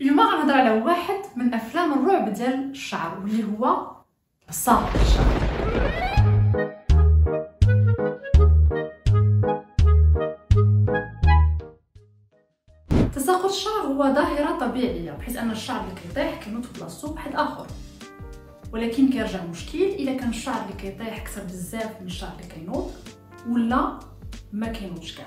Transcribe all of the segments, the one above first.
اليوم غنهضر على واحد من أفلام الرعب ديال الشعر واللي هو بساط الشعر. تساقط الشعر هو ظاهرة طبيعية بحيث أن الشعر اللي كيطيح كينوض في بلاصتو بواحد آخر. ولكن كيرجع مشكل إلا كان الشعر اللي كيطيح أكثر بزاف من الشعر اللي كينوض ولا ما كينوضش كاع.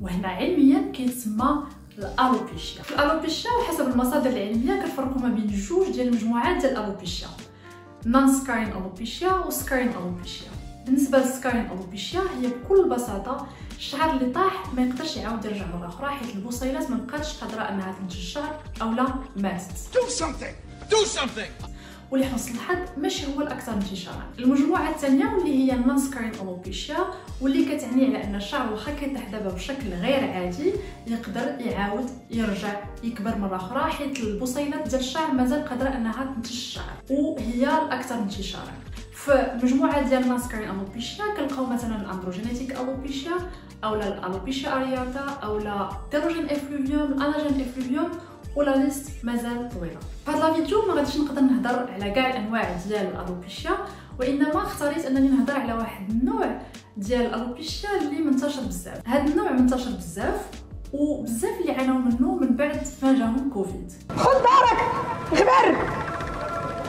وهنا علميا كيتسمى الألوبيشيا الألوبيشيا وحسب المصادر العلمية كنفرقوا ما بين جوج ديال المجموعات ديال الألوبيشيا نون سكارين الوبيشيا وسكارين الوبيشيا بالنسبة للسكارين الوبيشيا هي بكل بساطة الشعر اللي طاح ما يقدرش يعاود يرجع مرة أخرى حيت البصيلات ما بقاتش قادرة إنها تنتج الشعر اولا ماتت Do something! Do something! ولحسن الحظ ماشي هو الأكثر انتشارا. المجموعة الثانية واللي هي النون سكارين الوبيشيا واللي كتعني على أن الشعر واخا كيطيح دابا بشكل غير عادي يقدر يعاود يرجع يكبر مرة أخرى حيت البصيلات ديال الشعر مازال قادرة أنها تنتج الشعر وهي الأكثر انتشارا. في المجموعه ديال ال non-scarring alopecia كنلقاو مثلا ال androgenetic alopecia اولا ال alopecia areata اولا telogen effluvium ال anagen effluvium و la liste مازال طويلة. في هذا الفيديو ما غاديش نقدر نهضر على كاع الأنواع ديال ال alopecia وإنما اختاريت أنني نهضر على واحد النوع ديال ال alopecia اللي منتشر بزاف. هذا النوع منتشر بزاف وبزاف اللي عانوا منه من بعد ما جاهم كوفيد. خذ دارك غبر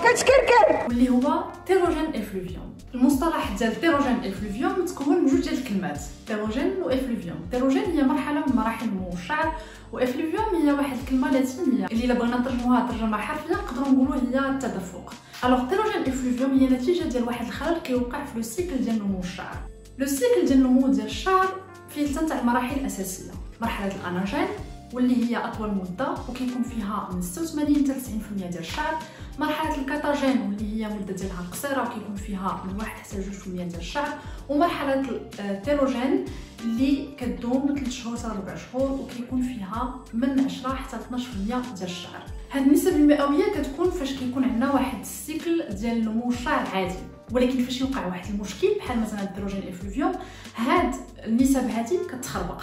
كتكركر واللي هو telogen effluvium. المصطلح ديال telogen effluvium متكون من جوج ديال الكلمات. telogen و effluvium telogen هي مرحلة من مراحل نمو الشعر و effluvium هي واحد الكلمة لاتينيه اللي إلا بغينا نترجموها ترجمة حرفية نقدروا نقولوا هي التدفق. alors telogen effluvium هي نتيجة ديال واحد الخلل كيوقع في le cycle ديال نمو الشعر le cycle ديال النمو ديال الشعر فيه ثلاثة المراحل الاساسيه مرحلة ال anagen واللي هي أطول مدة وكيكون فيها من 86 حتى 90% ديال الشعر. مرحلة ال catagen واللي هي مدة ديالها قصيرة وكيكون فيها من 1 حتى 2% ديال الشعر. ومرحلة ال telogen اللي كدوم من 3 شهور حتى 4 شهور وكيكون فيها من 10 حتى 12% ديال الشعر. هاد النسب المئوية كتكون فاش كيكون عندنا واحد ال cycle ديال نمو الشعر عادي. ولكن فاش يوقع واحد المشكل بحال مثلا ال telogen effluvium هاد النسب هادي كتخربق.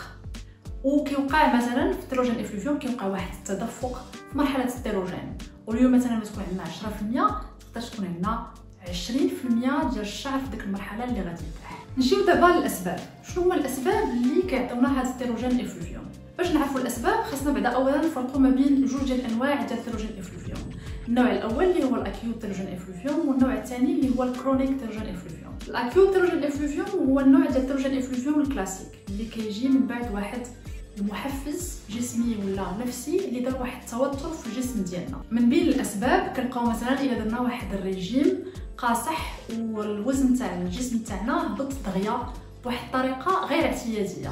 وكيوقع مثلا في ال telogen effluvium كيوقع واحد التدفق في مرحلة ال telogen واليوم مثلا تكون عندنا 10% تقدر تكون عندنا 20% ديال الشعر في ديك المرحلة اللي غادي يطيح نجيو دابا للأسباب. شنو هما الأسباب اللي كيعطيونا هذا ال telogen effluvium باش نعرفوا الأسباب خاصنا بعدا اولا نفرقوا ما بين جوج ديال الأنواع ديال ال telogen effluvium النوع الأول اللي هو ال acute telogen effluvium والنوع الثاني اللي هو ال chronic telogen effluvium ال acute telogen effluvium هو النوع ديال ال telogen effluvium ال classique اللي كيجي من بعد واحد المحفز جسمي ولا نفسي اللي دار واحد التوتر في الجسم ديالنا. من بين الأسباب كنلقاو مثلا الا درنا واحد الريجيم قاصح والوزن تاع الجسم تاعنا هبط دغيا بواحد الطريقة غير اعتيادية.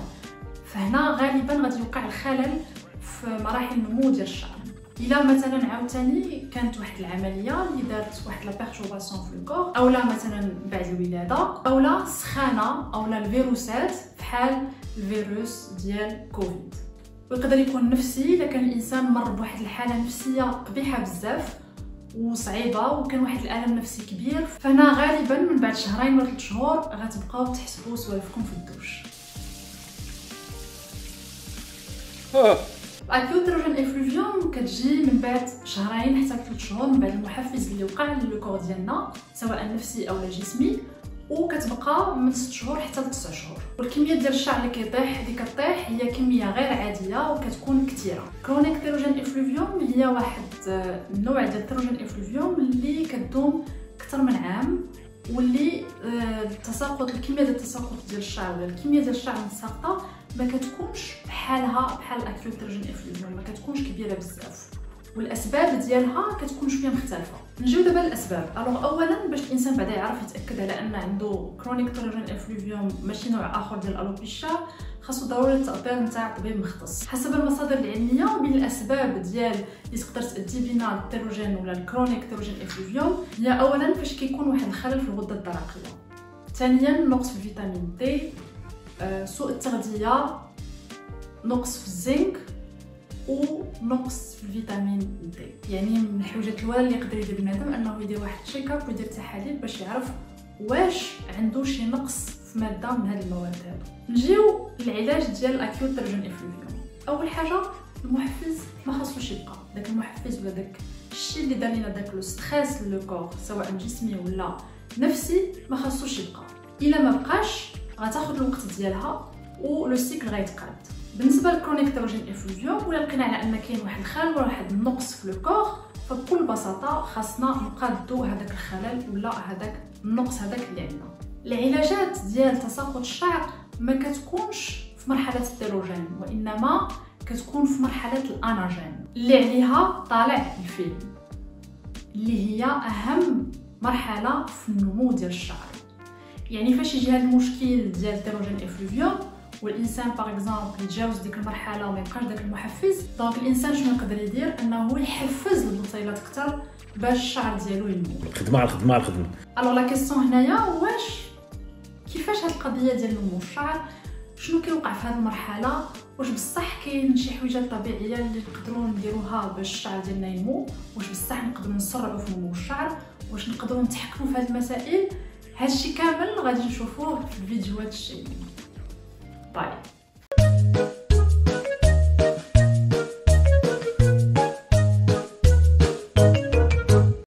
فهنا غالبا غادي يوقع الخلل في مراحل النمو ديال الشعر. إلا مثلا عاوتاني كانت واحد العملية اللي دارت واحد la perturbation في ال corps أولا مثلا بعد الولادة أولا سخانة أولا الفيروسات بحال الفيروس ديال كوفيد. ويقدر يكون نفسي الا كان الإنسان مر بواحد الحالة نفسية قبيحة بزاف وصعيبة وكان واحد الألم نفسي كبير فهنا غالبا من بعد شهرين ولا 3 شهور غتبقاو تحسبوا سوالفكم في الدوش. ال acute telogen effluvium كتجي من بعد شهرين حتى ثلاث شهور من بعد المحفز اللي وقع لل corps ديالنا سواء نفسي أو جسمي وكتبقى من 6 شهور حتى ل 9 شهور. والكمية ديال الشعر اللي كيطيح اللي كطيح هي كمية غير عادية وكتكون كثيرة. chronic telogen effluvium هي واحد النوع ديال ال telogen effluvium اللي كدوم أكثر من عام. واللي التساقط الكمية ديال التساقط ديال الشعر الكمية ديال الشعر المتساقطه ما كتكونش بحالها بحال ال acute telogen effluvium ما كتكونش كبيرة بزاف. والأسباب ديالها كتكون شوية مختلفة. نجيو دابا للأسباب. alors اولا باش الإنسان بعدا يعرف يتأكد على أن عنده chronic telogen effluvium ماشي نوع آخر ديال ال alopecia خاصو ضروري التأطير نتاع طبيب مختص. حسب المصادر العلمية ومن الأسباب ديال اللي تقدر تؤدي بنا ال telogen ولا ال chronic telogen effluvium هي اولا فاش كيكون واحد الخلل في الغدة الدرقية. ثانيا نقص في فيتامين دي سوء التغذية نقص في الزنك ونقص في الفيتامين دي يعني من الحوجات الاولى اللي يقدر يدير بنادم أنه يدير واحد check-up ويدير تحاليل باش يعرف واش عنده شي نقص في مادة من هاد المواد هادو. نجيو للعلاج ديال ال acute telogen effluvium أول حاجة المحفز ما خاصوش يبقى. داك المحفز ولا داك الشيء اللي دار لينا داك le stress le corps سواء جسمي ولا نفسي ما خاصوش يبقى. إلا ما بقاش غتاخذ الوقت ديالها و le cycle غيتقاد. بالنسبة لل chronic telogen effluvium ولا لقينا على أن كاين واحد الخلل ولا واحد النقص في le corps فبكل بساطة خاصنا نقادو هذاك الخلل ولا هذاك النقص هذاك اللي عندنا. العلاجات ديال تساقط الشعر ما كتكونش في مرحلة ال telogen وإنما كتكون في مرحلة ال anagen اللي عليها طالع الفيلم اللي هي أهم مرحلة في النمو ديال الشعر. يعني فاش يجي هذا المشكل ديال ال telogen effluvium والانسان par exemple يتجاوز ديك المرحلة وما يبقاش داك المحفز. donc الإنسان شنو يقدر يدير؟ إنه يحفز البصيلات أكثر باش الشعر ديالو ينمو. الخدمة على الخدمة على الخدمة. Alors la question هنايا واش كيفاش هاد القضية ديال نمو الشعر؟ شنو كيوقع في هذه المرحلة؟ واش بصح كاين شي حويجات طبيعية اللي نقدروا نديروها باش الشعر ديالنا ينمو؟ واش بصح نقدروا نسرعوا في نمو الشعر؟ واش نقدروا نتحكموا في هذه المسائل؟ هادشي كامل غادي نشوفوه في الفيديوهات الجايين Bye.